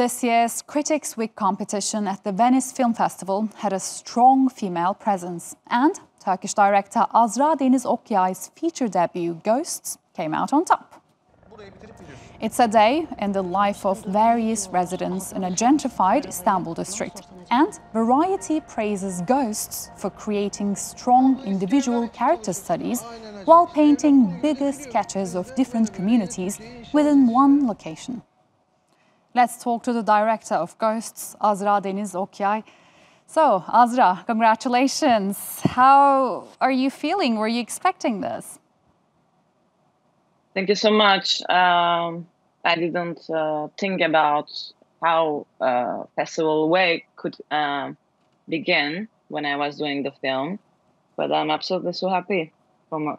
This year's Critics' Week competition at the Venice Film Festival had a strong female presence, and Turkish director Azra Deniz Okyay's feature debut, Ghosts, came out on top. It's a day in the life of various residents in a gentrified Istanbul district, and Variety praises Ghosts for creating strong individual character studies while painting bigger sketches of different communities within one location. Let's talk to the director of Ghosts, Azra Deniz Okyay. So, Azra, congratulations. How are you feeling? Were you expecting this? Thank you so much. Um, I didn't uh, think about how uh, Festival Week could uh, begin when I was doing the film, but I'm absolutely so happy for my,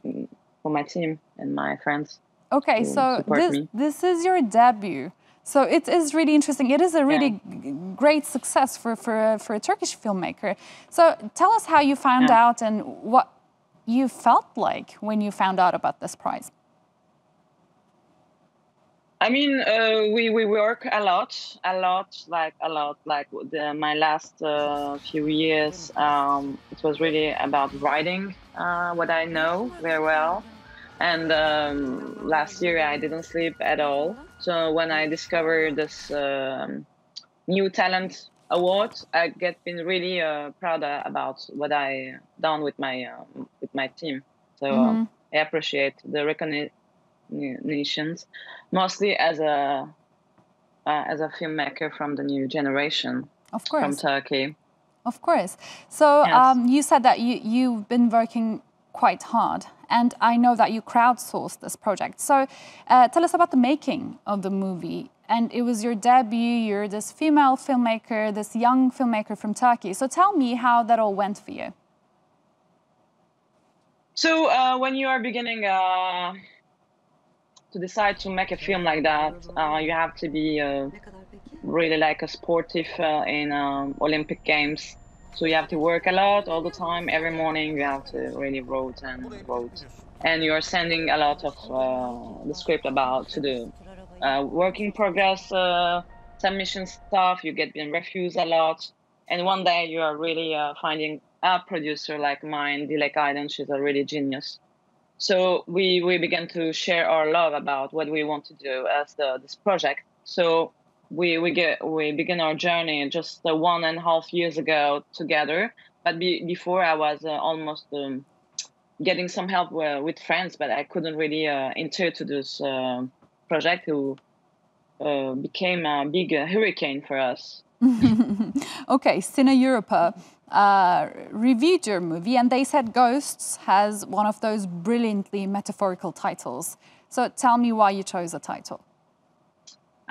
for my team and my friends. Okay, so this, this is your debut. So it is really interesting. It is a really yeah. great success for, for, for a Turkish filmmaker. So tell us how you found yeah. out and what you felt like when you found out about this prize. I mean, uh, we, we work a lot, a lot, like a lot. Like the, my last uh, few years, um, it was really about writing uh, what I know very well. And um, last year, I didn't sleep at all. So when I discovered this um, new talent award, I get been really uh, proud about what I done with my uh, with my team. So mm-hmm. I appreciate the recognition nations, mostly as a uh, as a filmmaker from the new generation. Of course. From Turkey. Of course. So yes. um, you said that you you've been working quite hard, and I know that you crowdsourced this project. So uh, tell us about the making of the movie. And it was your debut. You're this female filmmaker, this young filmmaker from Turkey. So tell me how that all went for you. So uh, when you are beginning uh, to decide to make a film like that, uh, you have to be uh, really like a sportive uh, in um, Olympic Games. So you have to work a lot all the time. Every morning you have to really write and write, and you are sending a lot of uh, the script about to the uh, working progress uh, submission stuff. You get being refused a lot, and one day you are really finding a producer like mine, Dilek Aydın. She's a really genius so we we began to share our love about what we want to do as the, this project. So we we get we begin our journey just uh, one and a half years ago together. But be, before I was uh, almost um, getting some help uh, with friends, but I couldn't really uh, enter to this uh, project who became a big hurricane for us. okay, Cineuropa uh, reviewed your movie and they said Ghosts has one of those brilliantly metaphorical titles. So tell me why you chose a title.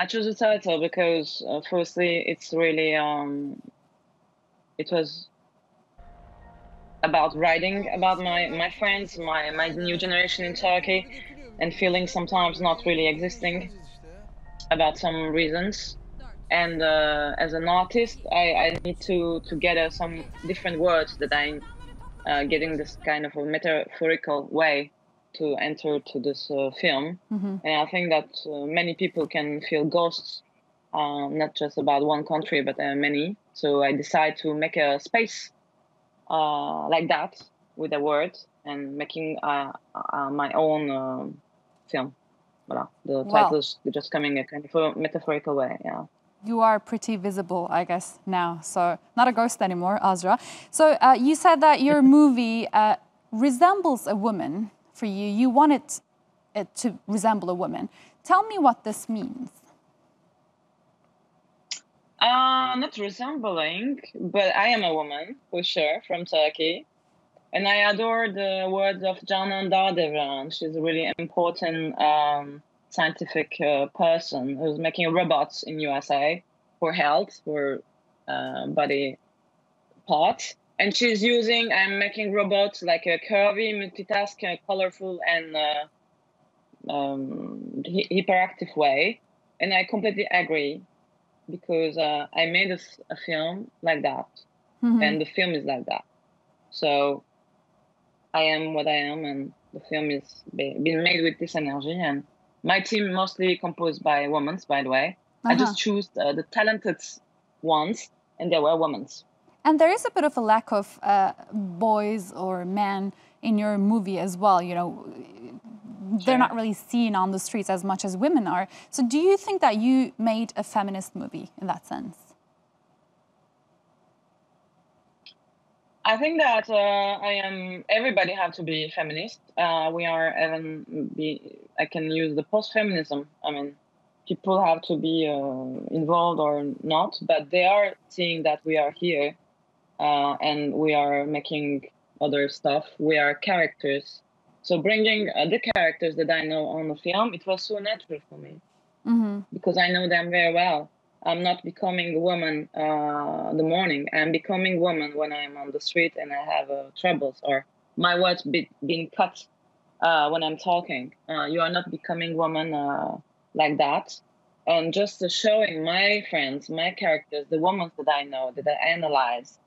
I chose the title because, uh, firstly, it's really, um, it was about writing about my, my friends, my, my new generation in Turkey, and feeling sometimes not really existing about some reasons. And uh, as an artist I, I need to to get uh, some different words that i'm uh, getting this kind of a metaphorical way to enter to this uh, film mm-hmm. and i think that uh, many people can feel ghosts uh, not just about one country but many so i decided to make a space like that with a word and making my own film Voilà. The title is just coming a kind of a metaphorical way. Yeah you are pretty visible, I guess, now. So not a ghost anymore, Azra. So uh, you said that your movie uh, resembles a woman for you. You wanted it to resemble a woman. Tell me what this means. Uh, not resembling, but I am a woman, for sure, from Turkey. And I adore the words of Canan Dağdeviren. She's a really important um, scientific uh, person who's making robots in USA for health, for uh, body parts. And she's using i'm making robots like a curvy, multitask, uh, colorful, and uh, um, hyperactive way. And I completely agree because uh, I made a, a, film like that, mm-hmm. and the film is like that. So I am what I am, and the film is being made with this energy and my team mostly composed by women, by the way. I just choose uh, the talented ones, and they were women's. And there is a bit of a lack of uh, boys or men in your movie as well. You know, they're not really seen on the streets as much as women are. So, do you think that you made a feminist movie in that sense? I think that uh, I am. Everybody have to be feminist. Uh, we are even be. I can use the post-feminism. I mean, people have to be uh, involved or not, but they are seeing that we are here, uh, and we are making other stuff. We are characters. So bringing uh, the characters that I know on the film, it was so natural for me mm-hmm. because I know them very well. I'm not becoming a woman uh, the morning. I'm becoming woman when I'm on the street and I have uh, troubles or my words be, being cut uh, when I'm talking. Uh, you are not becoming woman uh, like that. And just showing my friends, my characters, the women that I know, that I analyze,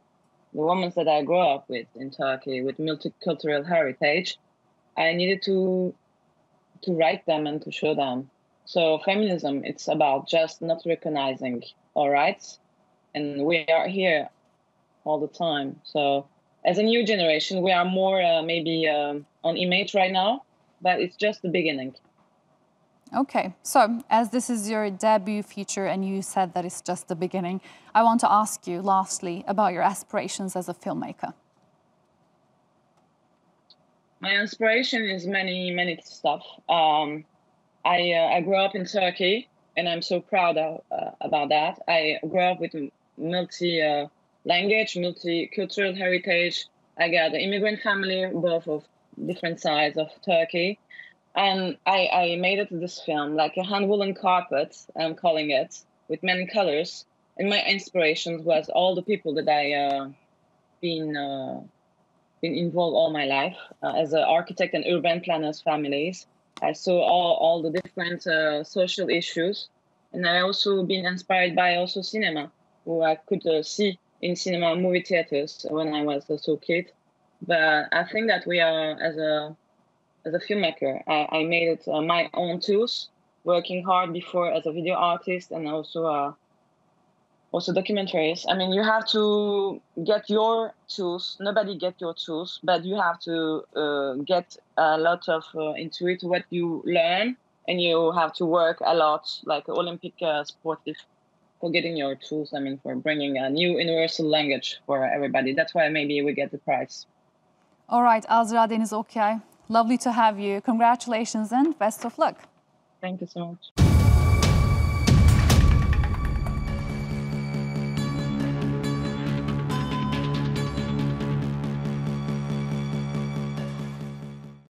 the women that I grew up with in Turkey with multicultural heritage, I needed to to write them and to show them so feminism, it's about just not recognizing our rights, and we are here all the time. So as a new generation, we are more uh, maybe um, on image right now, but it's just the beginning. Okay, so as this is your debut feature and you said that it's just the beginning, I want to ask you lastly about your aspirations as a filmmaker. My inspiration is many, many stuff. Um, I uh, I grew up in Turkey, and I'm so proud of, uh, about that. I grew up with multi uh, language, multicultural heritage. I got an immigrant family, both of different sides of Turkey, and I, I made it this film like a hand woolen carpet. I'm calling it with many colors. And my inspirations was all the people that I uh, been uh, been involved all my life uh, as an architect and urban planners families I saw all, all the different uh, social issues, and I also been inspired by also cinema, who I could uh, see in cinema movie theaters when I was a kid. But I think that we are as a as a filmmaker, I, I made it uh, my own tools, working hard before as a video artist and also uh, also documentaries. I mean, you have to get your tools. Nobody get your tools, but you have to uh, get a lot of uh, into it what you learn, and you have to work a lot, like Olympic uh, sportive, for getting your tools. I mean, for bringing a new universal language for everybody. That's why maybe we get the prize. All right, Azra Deniz Okyay, lovely to have you. Congratulations and best of luck. Thank you so much.